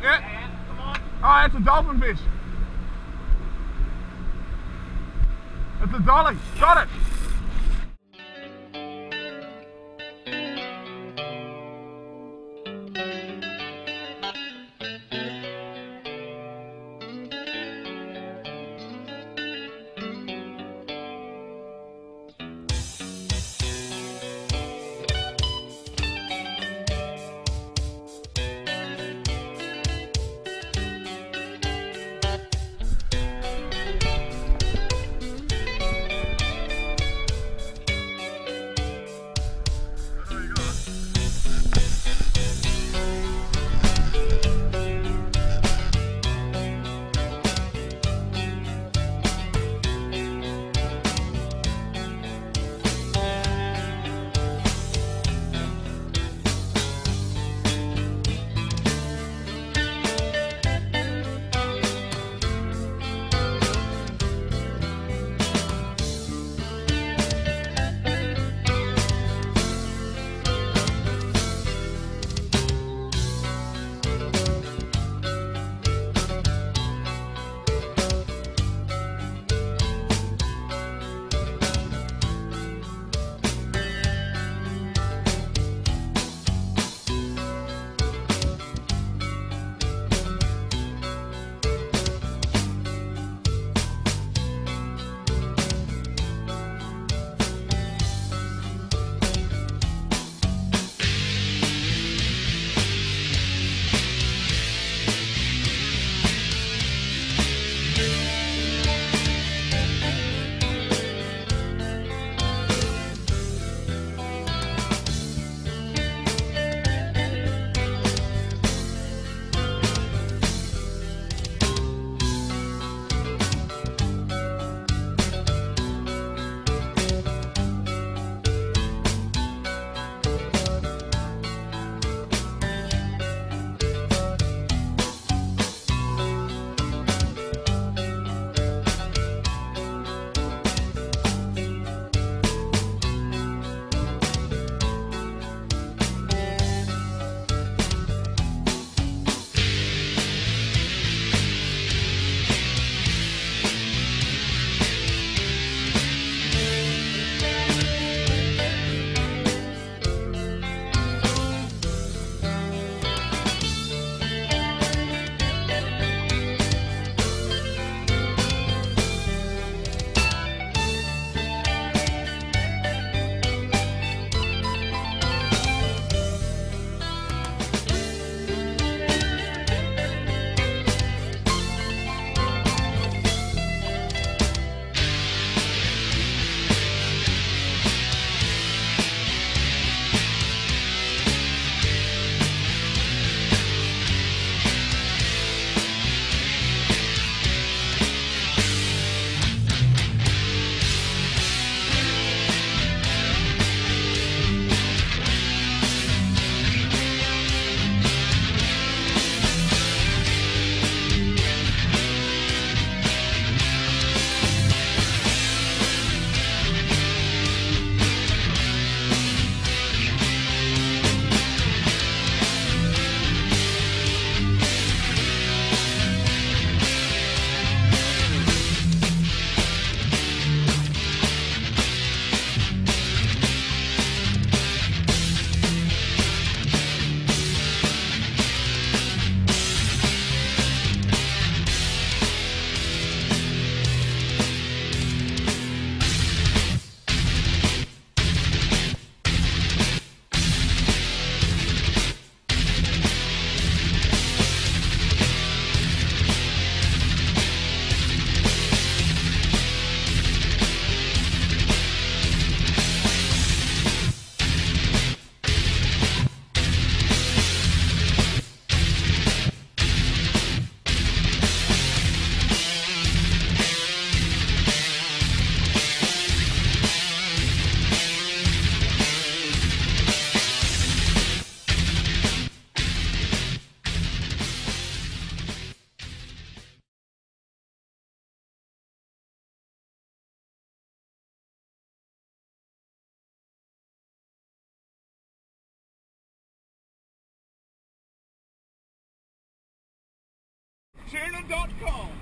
yeah, yeah. Oh, it's a dolphin fish. It's a dolly. Got it. Channel.com.